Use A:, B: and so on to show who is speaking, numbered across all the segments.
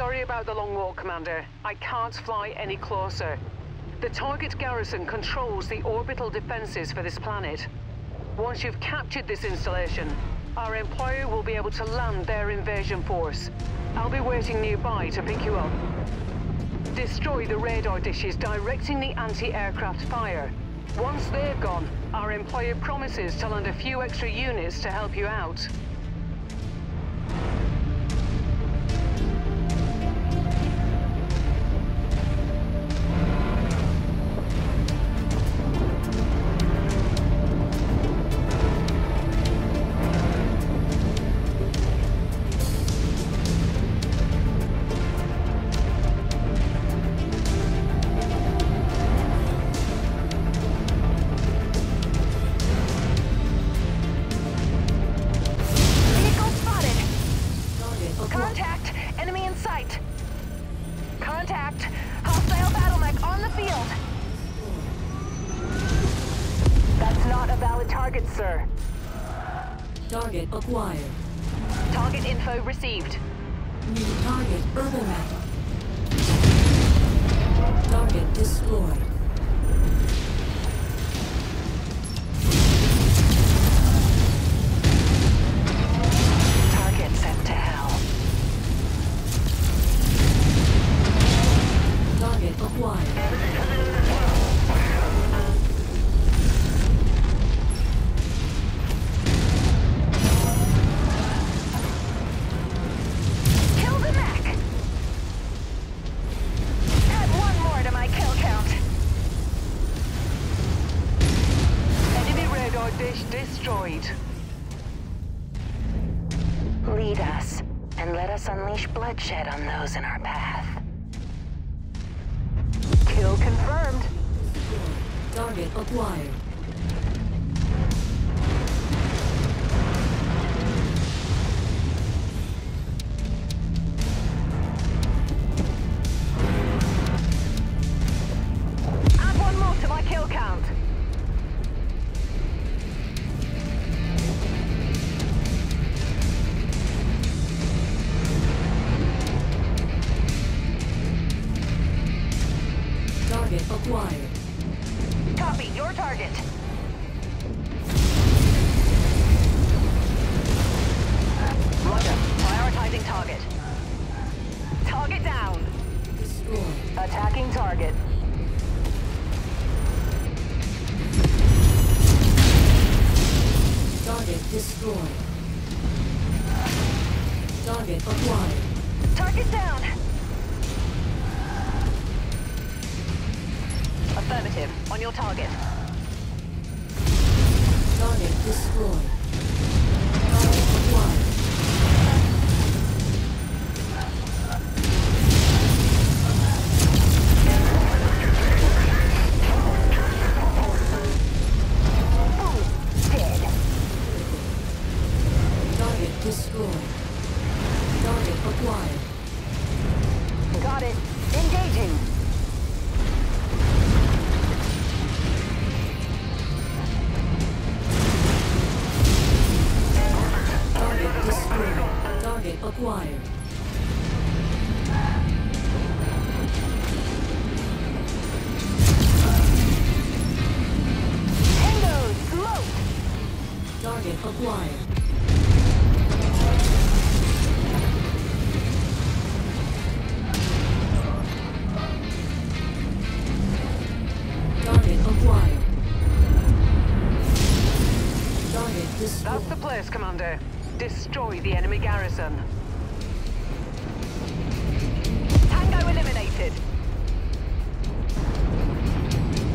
A: Sorry about the long walk, Commander. I can't fly any closer. The target garrison controls the orbital defenses for this planet. Once you've captured this installation, our employer will be able to land their invasion force. I'll be waiting nearby to pick you up. Destroy the radar dishes directing the anti-aircraft fire. Once they're gone, our employer promises to land a few extra units to help you out.
B: Target,
C: sir.
B: Target acquired.
C: Target info received.
B: New target map. Target destroyed.
A: Destroyed.
C: Lead us, and let us unleash bloodshed on those in our path. Kill confirmed.
B: Target acquired.
C: Affirmative, on your target.
B: Target destroyed. Target acquired. Destroyed. Target acquired.
C: Tango, smoked.
B: Target acquired.
A: Destroy the enemy garrison.
C: Tango eliminated.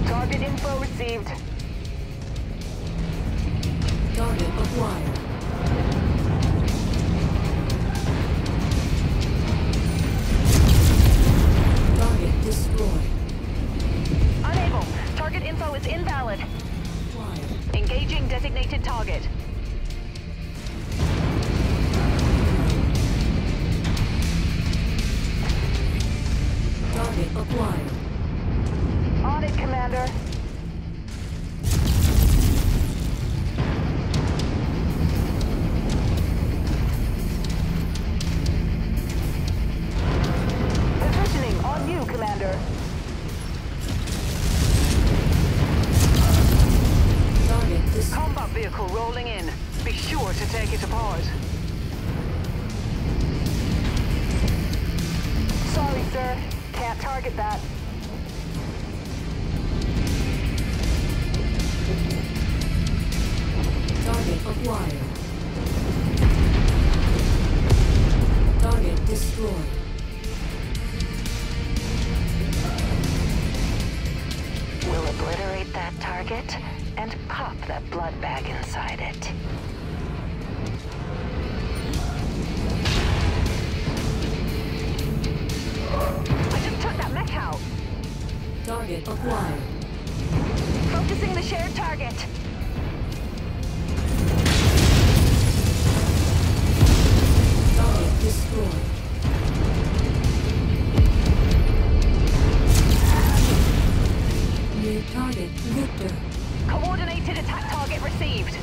C: Target info received.
B: Target acquired. Target destroyed.
C: Unable. Target info is invalid.
B: Acquired.
C: Engaging designated target. here. Pop that blood bag inside it. I just took that mech out.
B: Target acquired.
C: Focusing the shared target.
B: Target destroyed. New target Victor.
C: Coordinated attack target received.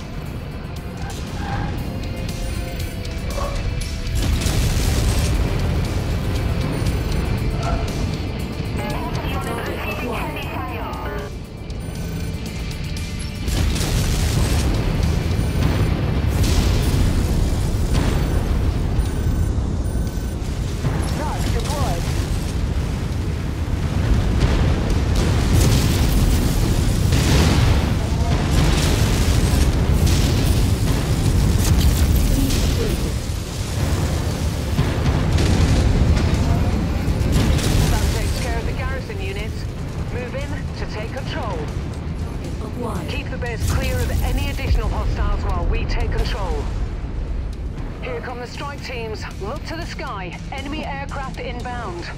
A: Here come the strike teams. Look to the sky. Enemy aircraft inbound.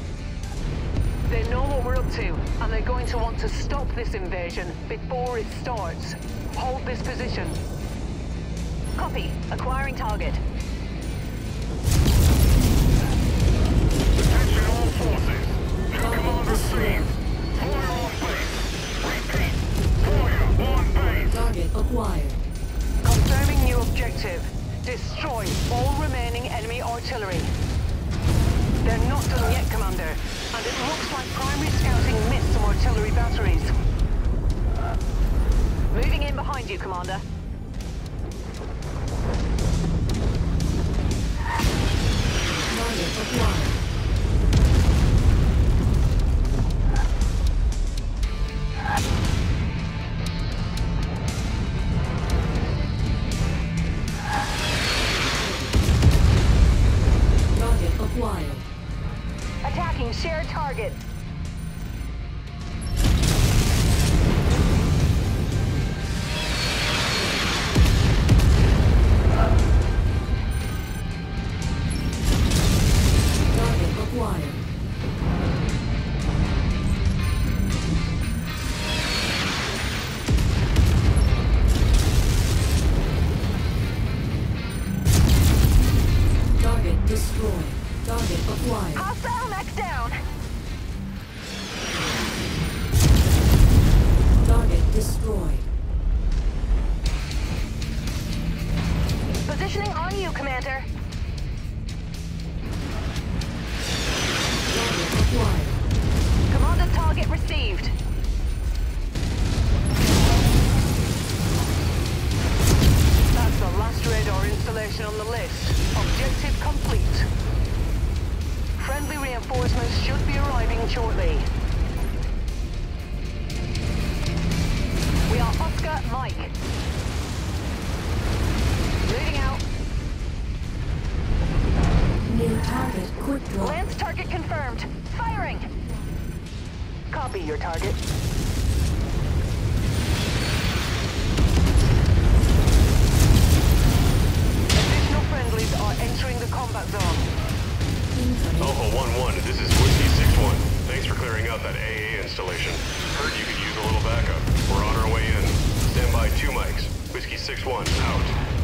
A: They know what we're up to, and they're going to want to stop this invasion before it starts. Hold this position.
C: Copy. Acquiring target.
D: Attention all forces. New
B: Target
D: commander
B: destroyed.
D: received. Fire on base. Repeat. Fire on base.
B: Target acquired.
A: Confirming new objective. Destroy all remaining enemy artillery. They're not done yet, Commander. And it looks like primary scouting missed some artillery batteries.
C: Moving in behind you, Commander.
E: That AA installation. Heard you could use a little backup. We're on our way in. Stand by two mics. Whiskey 6-1, out.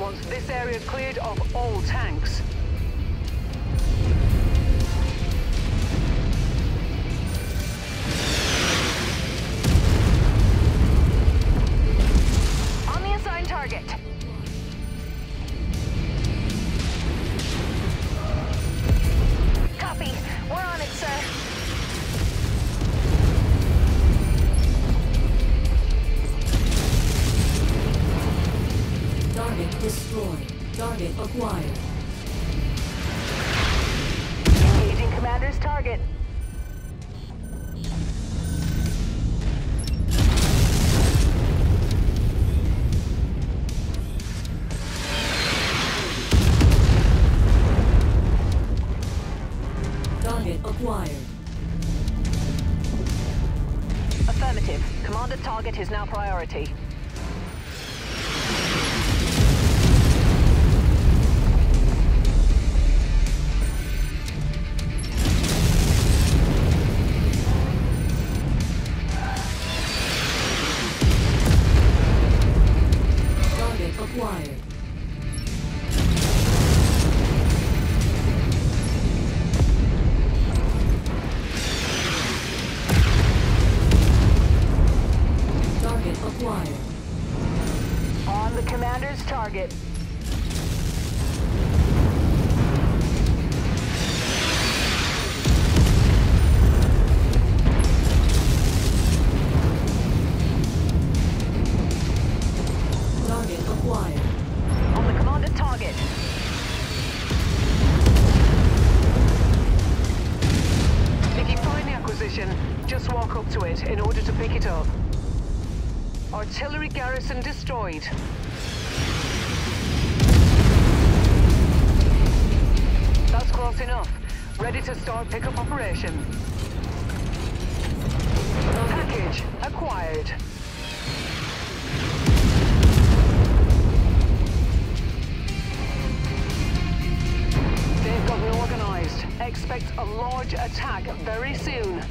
A: Wants this area cleared of all tanks.
B: acquired.
C: Engaging commander's target.
B: Target acquired.
C: Affirmative. Commander target
A: is now priority. To it in order to pick it up. Artillery garrison destroyed. That's close enough. Ready to start pickup operation. Package acquired. They've gotten organized. Expect a large attack very soon.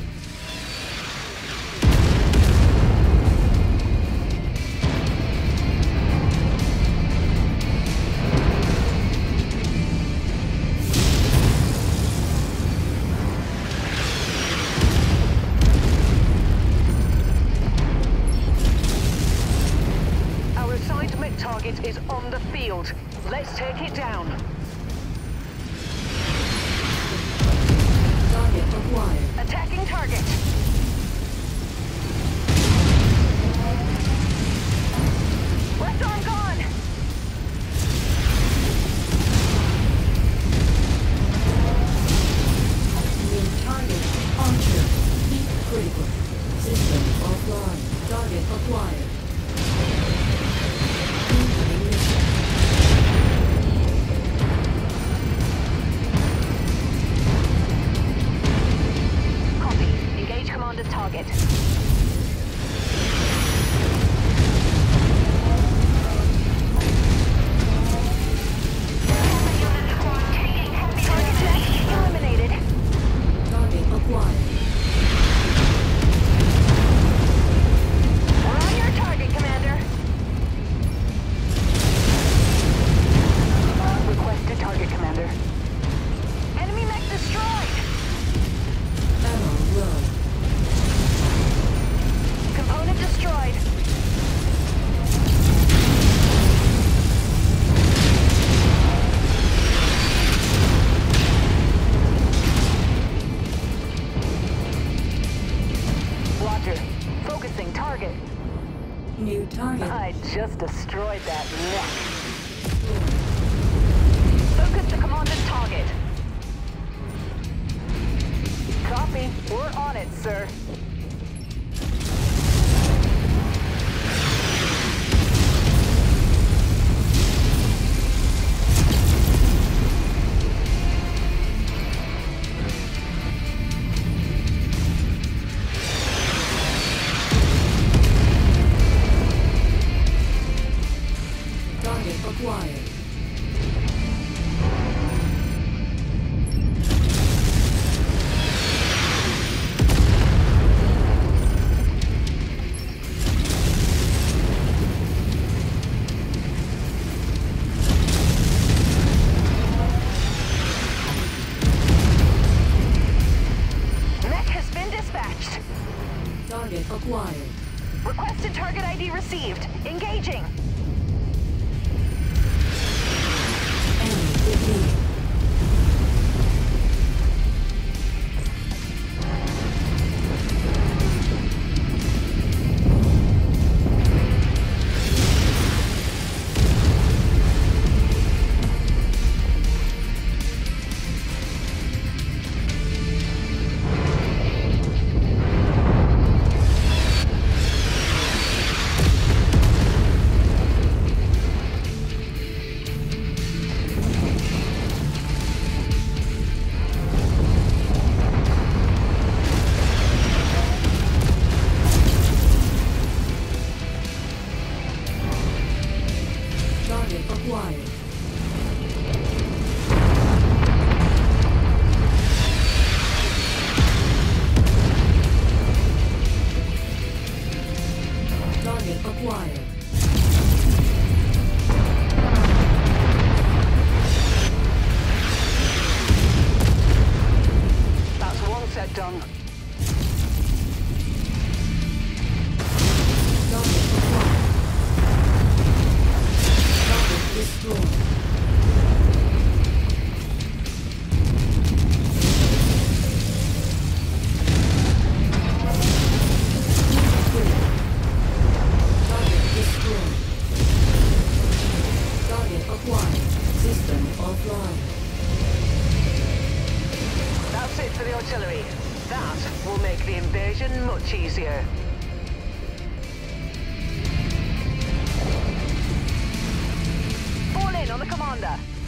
A: Take it down.
B: Target acquired.
C: Attacking target. Left arm gone.
B: New target. Archer. Heat critical. System offline. Target acquired. Acquired.
C: Requested target ID received. Engaging.
A: Get
C: Fall